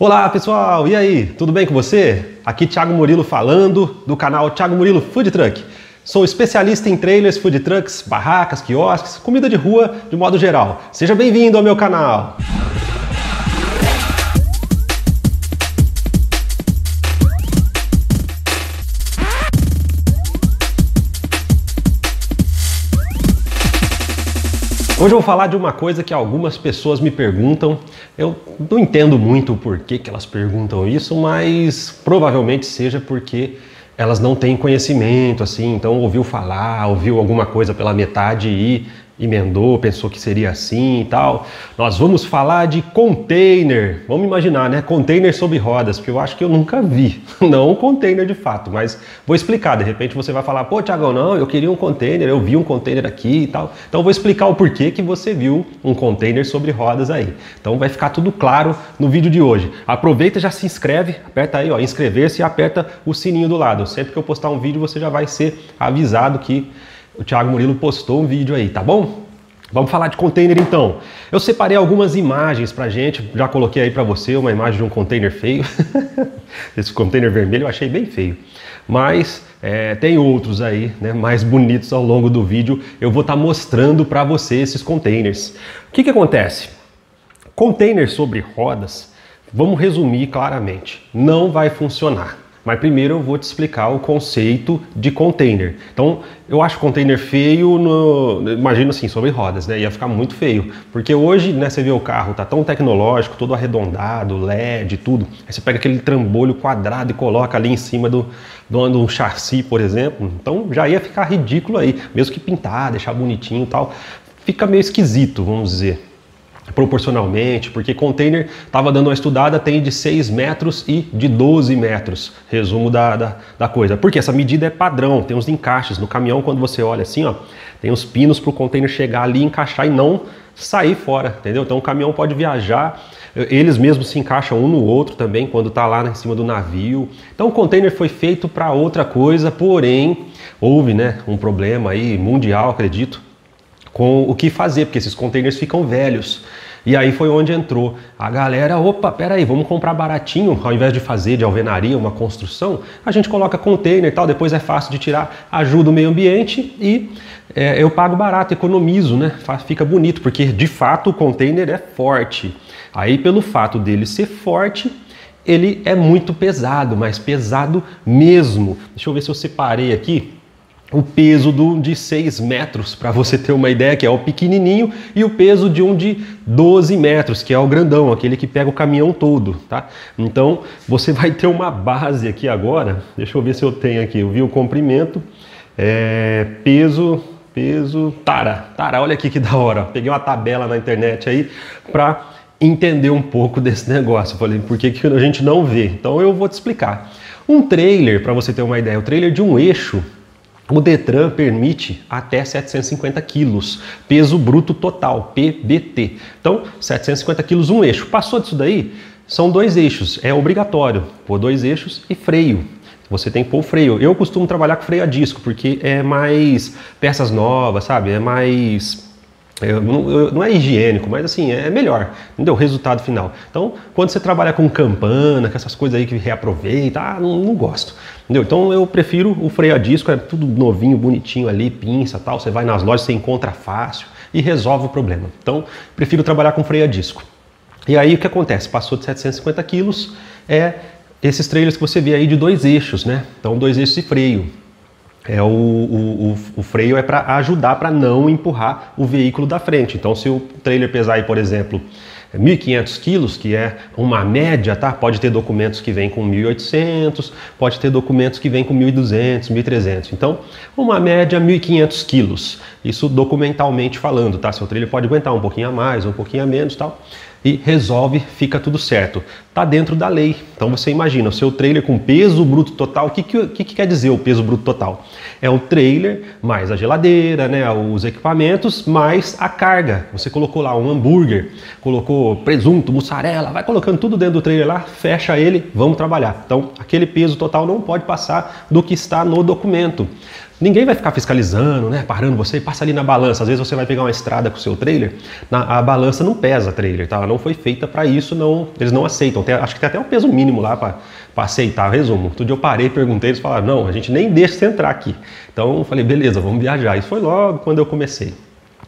Olá pessoal, e aí, tudo bem com você? Aqui Thiago Murilo falando do canal Thiago Murilo Food Truck. Sou especialista em trailers, food trucks, barracas, quiosques, comida de rua de modo geral. Seja bem-vindo ao meu canal. Hoje eu vou falar de uma coisa que algumas pessoas me perguntam. Eu não entendo muito o porquê que elas perguntam isso, mas provavelmente seja porque elas não têm conhecimento, assim, então ouviu falar, ouviu alguma coisa pela metade e emendou, pensou que seria assim e tal. Nós vamos falar de container. Vamos imaginar, né? Container sobre rodas, porque eu acho que eu nunca vi. Não um container de fato, mas vou explicar. De repente você vai falar, pô, Tiagão, não, eu queria um container, eu vi um container aqui e tal. Então vou explicar o porquê que você viu um container sobre rodas aí. Então vai ficar tudo claro no vídeo de hoje. Aproveita, já se inscreve, aperta aí, ó, inscrever-se e aperta o sininho do lado. Sempre que eu postar um vídeo, você já vai ser avisado que o Thiago Murilo postou um vídeo aí, tá bom? Vamos falar de container então. Eu separei algumas imagens pra gente, já coloquei aí pra você uma imagem de um container feio. Esse container vermelho eu achei bem feio. Mas é, tem outros aí, né, mais bonitos ao longo do vídeo. Eu vou estar tá mostrando para você esses containers. O que, que acontece? Container sobre rodas, vamos resumir claramente, não vai funcionar. Mas primeiro eu vou te explicar o conceito de container. Então, eu acho container feio, no, imagino assim, sobre rodas, né? Ia ficar muito feio. Porque hoje, né, você vê o carro, tá tão tecnológico, todo arredondado, LED, tudo. Aí você pega aquele trambolho quadrado e coloca ali em cima do, do, um chassi, por exemplo. Então, já ia ficar ridículo aí. Mesmo que pintar, deixar bonitinho e tal. Fica meio esquisito, vamos dizer proporcionalmente, porque container estava dando uma estudada, tem de 6 metros e de 12 metros, resumo da, da, da, coisa. Porque essa medida é padrão, tem uns encaixes no caminhão, quando você olha assim, ó, tem os pinos para o container chegar ali, encaixar e não sair fora, entendeu? Então o caminhão pode viajar, eles mesmos se encaixam um no outro também quando está lá em cima do navio. Então o container foi feito para outra coisa, porém houve né, um problema aí mundial, acredito, com o que fazer, porque esses containers ficam velhos. E aí foi onde entrou a galera, opa, peraí, vamos comprar baratinho, ao invés de fazer de alvenaria uma construção, a gente coloca container e tal, depois é fácil de tirar, ajuda o meio ambiente e é, eu pago barato, economizo, né? Fica bonito, porque de fato o container é forte. Aí pelo fato dele ser forte, ele é muito pesado, mas pesado mesmo. Deixa eu ver se eu separei aqui o peso do, de 6 metros, para você ter uma ideia, que é o pequenininho, e o peso de um de 12 metros, que é o grandão, aquele que pega o caminhão todo, tá? Então, você vai ter uma base aqui agora, deixa eu ver se eu tenho aqui, eu vi o comprimento, é, peso, peso, tara, tara, olha aqui que da hora, peguei uma tabela na internet aí para entender um pouco desse negócio, falei, por que, que a gente não vê? Então, eu vou te explicar. Um trailer, para você ter uma ideia, o trailer de um eixo, o Detran permite até 750 quilos, peso bruto total, PBT. Então, 750 quilos um eixo. Passou disso daí, são dois eixos, é obrigatório pôr dois eixos e freio. Você tem que pôr o freio. Eu costumo trabalhar com freio a disco, porque é mais peças novas, sabe? É mais não é higiênico, mas assim, é melhor, entendeu? O resultado final. Então, quando você trabalha com campana, com essas coisas aí que reaproveita, ah, não, não, gosto, entendeu? Então eu prefiro o freio a disco, é tudo novinho, bonitinho ali, pinça tal, você vai nas lojas, você encontra fácil e resolve o problema. Então, prefiro trabalhar com freio a disco. E aí o que acontece? Passou de 750 quilos, é esses trailers que você vê aí de dois eixos, né? Então, dois eixos de freio. É o, o, o, freio é para ajudar para não empurrar o veículo da frente. Então, se o trailer pesar aí, por exemplo, 1.500 quilos, que é uma média, tá? Pode ter documentos que vêm com 1.800, pode ter documentos que vêm com 1.200, 1.300. Então, uma média 1.500 quilos. Isso documentalmente falando, tá? Seu trailer pode aguentar um pouquinho a mais, um pouquinho a menos, tal e resolve, fica tudo certo. Está dentro da lei. Então você imagina, o seu trailer com peso bruto total, o que, que, que, que quer dizer o peso bruto total? É o trailer mais a geladeira, né, os equipamentos, mais a carga. Você colocou lá um hambúrguer, colocou presunto, mussarela, vai colocando tudo dentro do trailer lá, fecha ele, vamos trabalhar. Então aquele peso total não pode passar do que está no documento. Ninguém vai ficar fiscalizando, né? Parando você, passa ali na balança. Às vezes você vai pegar uma estrada com o seu trailer, na, a balança não pesa trailer, tá? Ela não foi feita para isso, não. Eles não aceitam. Tem, acho que tem até um peso mínimo lá para aceitar. Resumo. Outro dia eu parei, perguntei, eles falaram: não, a gente nem deixa você entrar aqui. Então eu falei: beleza, vamos viajar. Isso foi logo quando eu comecei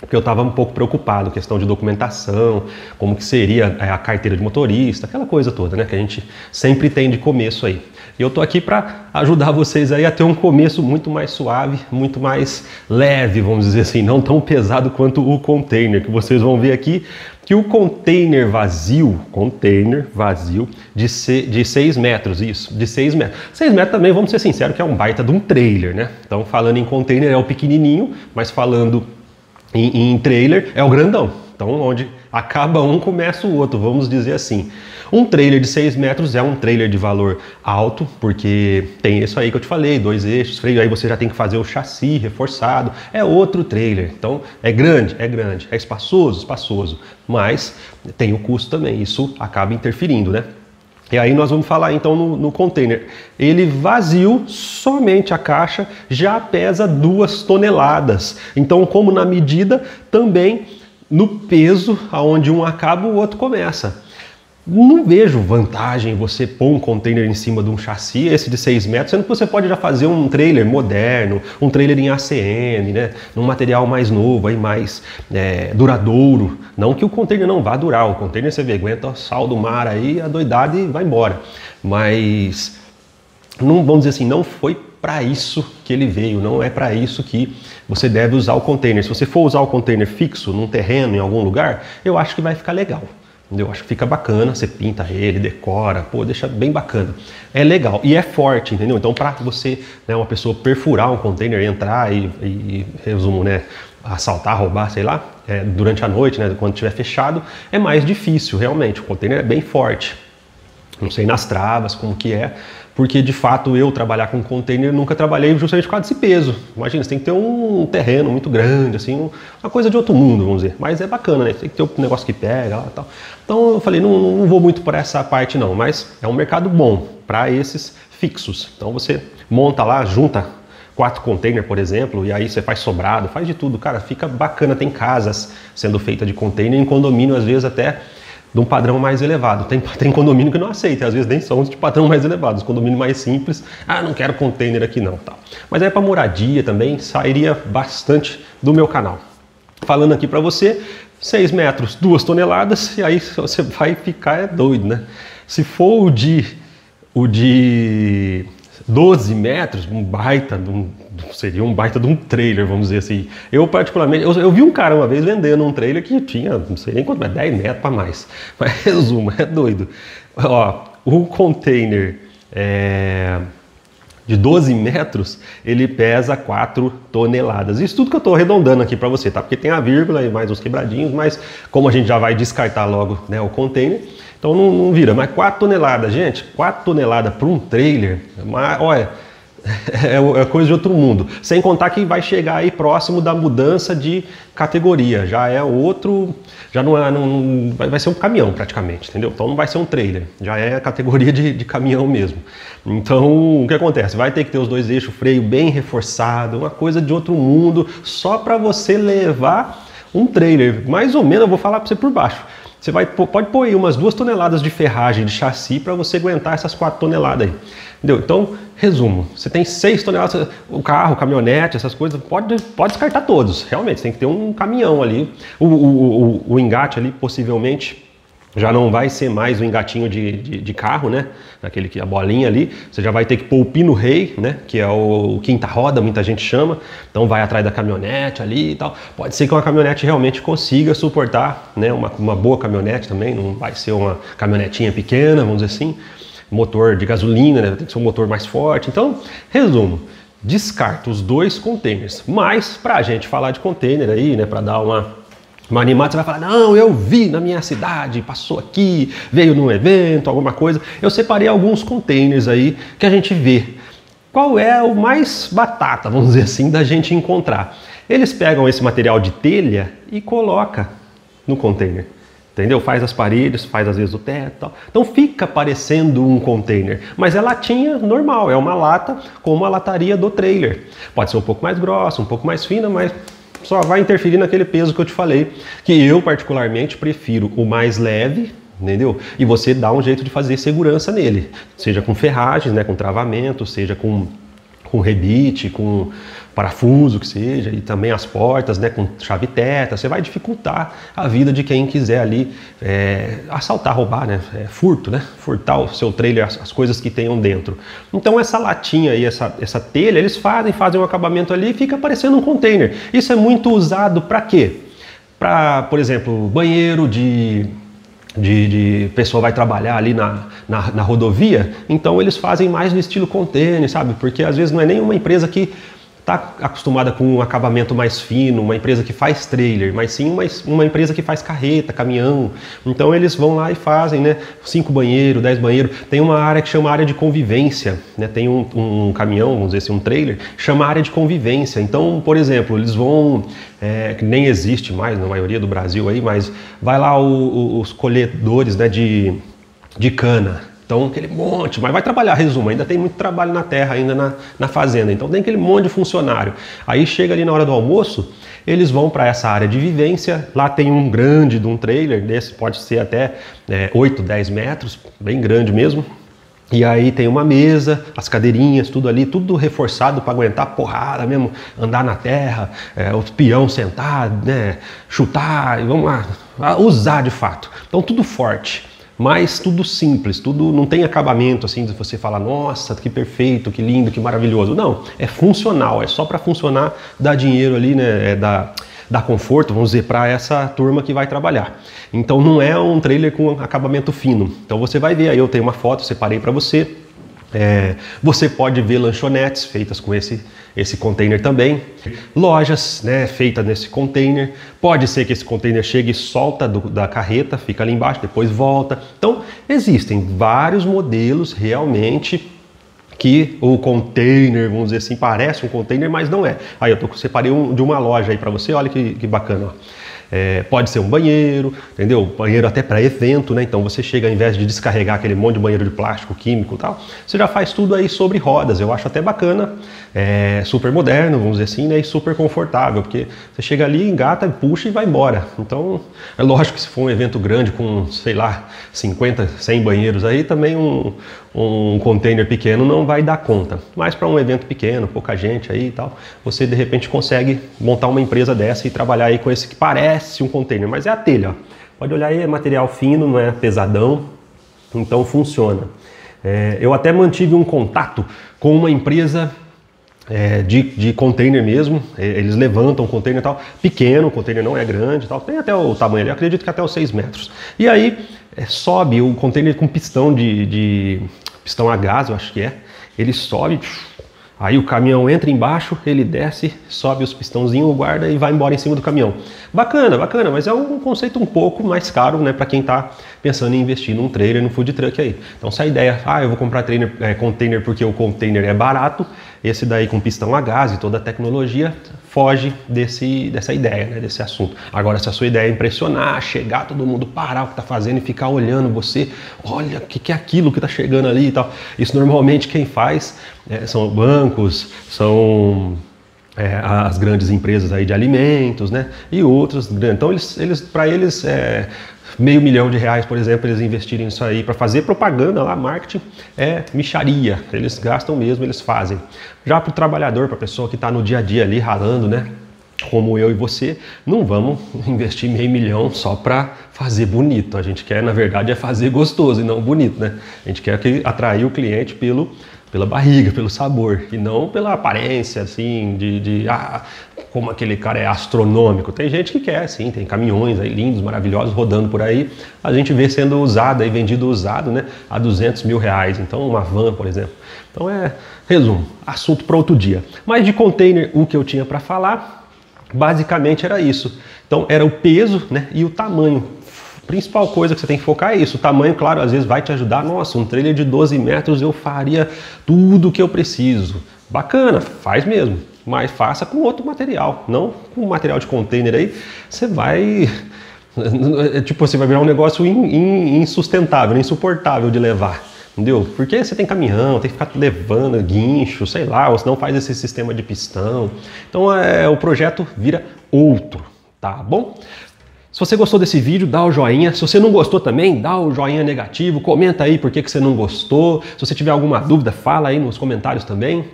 porque eu estava um pouco preocupado, questão de documentação, como que seria é, a carteira de motorista, aquela coisa toda, né, que a gente sempre tem de começo aí. E eu tô aqui para ajudar vocês aí a ter um começo muito mais suave, muito mais leve, vamos dizer assim, não tão pesado quanto o container, que vocês vão ver aqui que o container vazio, container vazio de, se, de 6 metros, isso, de 6 metros. 6 metros também, vamos ser sinceros, que é um baita de um trailer, né? Então, falando em container é o pequenininho, mas falando em, em trailer é o grandão. Então, onde acaba um, começa o outro, vamos dizer assim. Um trailer de 6 metros é um trailer de valor alto, porque tem isso aí que eu te falei, dois eixos, freio, aí você já tem que fazer o chassi reforçado, é outro trailer. Então, é grande, é grande, é espaçoso, espaçoso, mas tem o custo também, isso acaba interferindo, né? E aí nós vamos falar então no, no, container. Ele vazio, somente a caixa, já pesa duas toneladas. Então, como na medida, também no peso, aonde um acaba, o outro começa. Não vejo vantagem você pôr um container em cima de um chassi, esse de 6 metros, sendo que você pode já fazer um trailer moderno, um trailer em ACM, né? num material mais novo, aí mais é, duradouro. Não que o container não vá durar, o container você vê, aguenta o sal do mar aí, a doidade vai embora. Mas, não, vamos dizer assim, não foi para isso que ele veio, não é para isso que você deve usar o container. Se você for usar o container fixo num terreno, em algum lugar, eu acho que vai ficar legal. Eu acho que fica bacana, você pinta ele, decora, pô, deixa bem bacana. É legal e é forte, entendeu? Então, para você, né, uma pessoa perfurar um container, entrar e, e resumo, né, assaltar, roubar, sei lá, é, durante a noite, né, quando estiver fechado, é mais difícil, realmente. O container é bem forte. Não sei nas travas como que é, porque de fato eu trabalhar com container nunca trabalhei justamente por causa desse peso. Imagina, você tem que ter um terreno muito grande, assim, uma coisa de outro mundo, vamos dizer. Mas é bacana, né? Tem que ter um negócio que pega lá e tal. Então eu falei, não, não vou muito por essa parte não, mas é um mercado bom para esses fixos. Então você monta lá, junta quatro containers, por exemplo, e aí você faz sobrado, faz de tudo, cara, fica bacana. Tem casas sendo feitas de container, em condomínio às vezes até de um padrão mais elevado. Tem, tem condomínio que não aceita, às vezes nem são de padrão mais elevado. Os condomínios mais simples, ah, não quero container aqui não. Tal. Mas aí para moradia também sairia bastante do meu canal. Falando aqui para você, 6 metros, 2 toneladas, e aí você vai ficar é doido, né? Se for o de, o de 12 metros, um baita, um, seria um baita de um trailer, vamos dizer assim. Eu, particularmente, eu, eu, vi um cara uma vez vendendo um trailer que tinha, não sei nem quanto, mas 10 metros para mais. Mas resumo, é doido. Ó, o container é, de 12 metros, ele pesa 4 toneladas. Isso tudo que eu estou arredondando aqui para você, tá? Porque tem a vírgula e mais uns quebradinhos, mas como a gente já vai descartar logo né, o container, então não, não vira. Mas 4 toneladas, gente, 4 toneladas para um trailer, mas, olha, é, é coisa de outro mundo. Sem contar que vai chegar aí próximo da mudança de categoria. Já é outro, já não é, não, vai ser um caminhão praticamente, entendeu? Então não vai ser um trailer, já é a categoria de, de caminhão mesmo. Então o que acontece? Vai ter que ter os dois eixos, freio bem reforçado, uma coisa de outro mundo, só para você levar um trailer. Mais ou menos, eu vou falar para você por baixo. Você vai, pode pôr aí umas duas toneladas de ferragem de chassi para você aguentar essas quatro toneladas aí. Entendeu? Então, resumo, você tem seis toneladas, o carro, caminhonete, essas coisas, pode, pode descartar todos. Realmente, tem que ter um caminhão ali. O, o, o, o engate ali, possivelmente, já não vai ser mais o engatinho de, de, de, carro, né? Aquele que a bolinha ali. Você já vai ter que pôr o pino rei, né? Que é o quinta roda, muita gente chama. Então vai atrás da caminhonete ali e tal. Pode ser que uma caminhonete realmente consiga suportar, né? Uma, uma boa caminhonete também. Não vai ser uma caminhonetinha pequena, vamos dizer assim. Motor de gasolina, né? Tem que ser um motor mais forte. Então, resumo. Descarta os dois containers. Mas, para a gente falar de container aí, né? Para dar uma uma animada, você vai falar, não, eu vi na minha cidade, passou aqui, veio num evento, alguma coisa. Eu separei alguns containers aí que a gente vê. Qual é o mais batata, vamos dizer assim, da gente encontrar? Eles pegam esse material de telha e coloca no container. entendeu? Faz as paredes, faz às vezes o teto, tal. então fica parecendo um container, mas é latinha normal, é uma lata como a lataria do trailer. Pode ser um pouco mais grossa, um pouco mais fina, mas só vai interferir naquele peso que eu te falei, que eu particularmente prefiro o mais leve, entendeu? E você dá um jeito de fazer segurança nele, seja com ferragens, né, com travamento, seja com com rebite, com parafuso que seja, e também as portas, né, com chave teta, você vai dificultar a vida de quem quiser ali é, assaltar, roubar, né, é, furto, né, furtar o seu trailer, as, as, coisas que tenham dentro. Então essa latinha e essa, essa telha, eles fazem, fazem um acabamento ali e fica parecendo um container. Isso é muito usado para quê? Para, por exemplo, banheiro de de, de pessoa vai trabalhar ali na, na, na, rodovia, então eles fazem mais no estilo container, sabe? Porque às vezes não é nenhuma empresa que está acostumada com um acabamento mais fino, uma empresa que faz trailer, mas sim uma, uma empresa que faz carreta, caminhão. Então eles vão lá e fazem, né? Cinco banheiros, dez banheiros. Tem uma área que chama área de convivência, né? Tem um, um caminhão, vamos dizer assim, um trailer, chama área de convivência. Então, por exemplo, eles vão, é, que nem existe mais na maioria do Brasil aí, mas vai lá o, o, os colhedores né, de, de cana. Então, aquele monte, mas vai trabalhar, resumo, ainda tem muito trabalho na terra, ainda na, na fazenda. Então, tem aquele monte de funcionário. Aí chega ali na hora do almoço, eles vão para essa área de vivência. Lá tem um grande de um trailer, desse pode ser até é, 8, 10 metros, bem grande mesmo. E aí tem uma mesa, as cadeirinhas, tudo ali, tudo reforçado para aguentar porrada mesmo, andar na terra, é, o peão sentar, né, chutar, vamos lá, usar de fato. Então tudo forte mas tudo simples, tudo não tem acabamento assim de você falar, nossa, que perfeito, que lindo, que maravilhoso. Não, é funcional, é só para funcionar, dar dinheiro ali, né, é dar, dar conforto, vamos dizer, para essa turma que vai trabalhar. Então não é um trailer com acabamento fino. Então você vai ver aí, eu tenho uma foto, separei para você. É, você pode ver lanchonetes feitas com esse esse container também. Lojas né, feitas nesse container. Pode ser que esse container chegue e solta do, da carreta, fica ali embaixo, depois volta. Então, existem vários modelos realmente que o container, vamos dizer assim, parece um container, mas não é. Aí eu tô, separei um, de uma loja aí para você, olha que, que bacana. Ó. É, pode ser um banheiro, entendeu? Banheiro até para evento, né? Então você chega, ao invés de descarregar aquele monte de banheiro de plástico, químico e tal, você já faz tudo aí sobre rodas. Eu acho até bacana, é, super moderno, vamos dizer assim, né? E super confortável, porque você chega ali, engata, puxa e vai embora. Então, é lógico que se for um evento grande com, sei lá, 50, 100 banheiros aí, também um, um container pequeno não vai dar conta. Mas para um evento pequeno, pouca gente aí e tal, você de repente consegue montar uma empresa dessa e trabalhar aí com esse que parece um container, mas é a telha. Ó. Pode olhar aí, é material fino, não é pesadão, então funciona. É, eu até mantive um contato com uma empresa é, de, de container mesmo, eles levantam o container e tal, pequeno, o container não é grande e tal, tem até o tamanho ali, acredito que até os 6 metros. E aí é, sobe o container com pistão de, de pistão a gás, eu acho que é. Ele sobe, aí o caminhão entra embaixo, ele desce, sobe os pistãozinhos, guarda e vai embora em cima do caminhão. Bacana, bacana, mas é um conceito um pouco mais caro, né, para quem está pensando em investir num trailer, no food truck aí. Então, se a ideia, ah, eu vou comprar é, container porque o container é barato, esse daí com pistão a gás e toda a tecnologia foge desse, dessa ideia, né, desse assunto. Agora, se a sua ideia é impressionar, chegar, todo mundo parar o que está fazendo e ficar olhando você, olha o que, que é aquilo que está chegando ali e tal. Isso normalmente quem faz é, são bancos, são é, as grandes empresas aí de alimentos, né? E outros grandes. Então, eles, eles para eles, é, meio milhão de reais, por exemplo, eles investirem nisso aí para fazer propaganda lá, marketing, é micharia. Eles gastam mesmo, eles fazem. Já para o trabalhador, para a pessoa que está no dia a dia ali ralando, né? Como eu e você, não vamos investir meio milhão só para fazer bonito. A gente quer, na verdade, é fazer gostoso e não bonito, né? A gente quer que atrair o cliente pelo pela barriga, pelo sabor, e não pela aparência, assim, de, de ah, como aquele cara é astronômico. Tem gente que quer, sim, tem caminhões aí lindos, maravilhosos, rodando por aí. A gente vê sendo usado e vendido usado, né, a 200 mil reais. Então, uma van, por exemplo. Então, é, resumo, assunto para outro dia. Mas de container, o que eu tinha para falar, basicamente era isso. Então, era o peso, né, e o tamanho principal coisa que você tem que focar é isso. O tamanho, claro, às vezes vai te ajudar. Nossa, um trailer de 12 metros eu faria tudo o que eu preciso. Bacana, faz mesmo. Mas faça com outro material, não com material de container aí. Você vai tipo, você vai virar um negócio insustentável, insuportável de levar. Entendeu? Porque você tem caminhão, tem que ficar levando guincho, sei lá, ou senão faz esse sistema de pistão. Então é, o projeto vira outro, tá bom? Se você gostou desse vídeo, dá o joinha. Se você não gostou também, dá o joinha negativo. Comenta aí por que, que você não gostou. Se você tiver alguma dúvida, fala aí nos comentários também.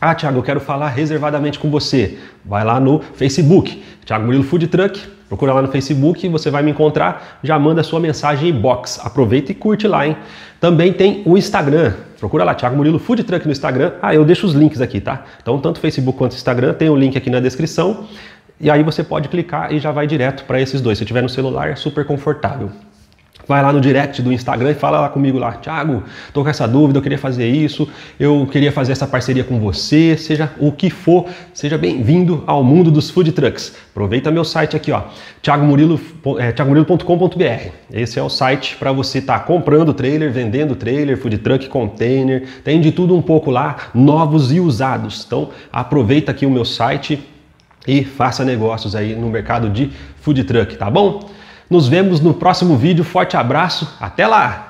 Ah, Thiago, eu quero falar reservadamente com você. Vai lá no Facebook, Thiago Murilo Food Truck Procura lá no Facebook, você vai me encontrar, já manda sua mensagem em box. Aproveita e curte lá, hein? Também tem o Instagram. Procura lá, Thiago Murilo Food Truck no Instagram. Ah, eu deixo os links aqui, tá? Então, tanto Facebook quanto Instagram, tem o link aqui na descrição. E aí você pode clicar e já vai direto para esses dois. Se tiver no celular, é super confortável vai lá no direct do Instagram e fala lá comigo lá, Thiago, tô com essa dúvida, eu queria fazer isso, eu queria fazer essa parceria com você, seja o que for, seja bem-vindo ao mundo dos food trucks. Aproveita meu site aqui, ó, thiagomurilo.com.br. É, Esse é o site para você estar tá comprando trailer, vendendo trailer, food truck, container, tem de tudo um pouco lá, novos e usados. Então, aproveita aqui o meu site e faça negócios aí no mercado de food truck, tá bom? Nos vemos no próximo vídeo. Forte abraço, até lá!